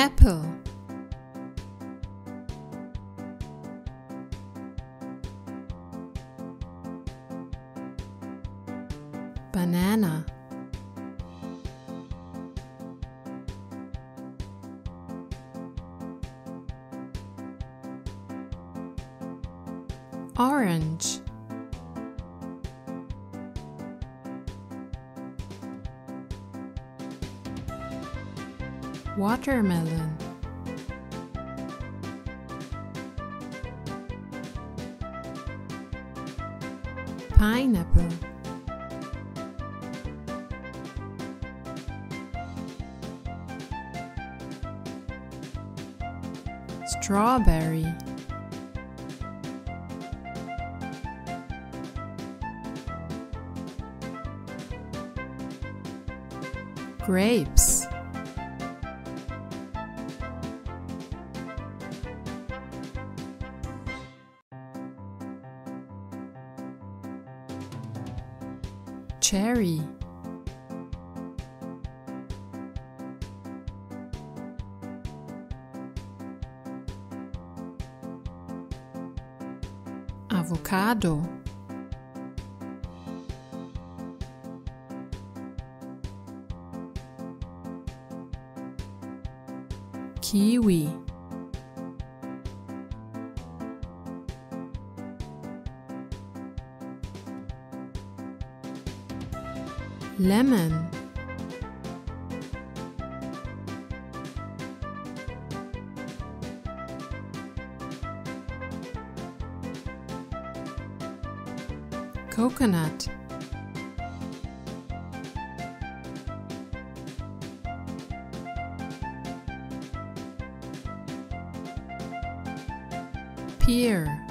apple. Banana. Orange watermelon. Pineapple. Strawberry. Grapes cherry. Avocado. Kiwi lemon. Coconut. Pear